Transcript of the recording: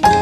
Bye.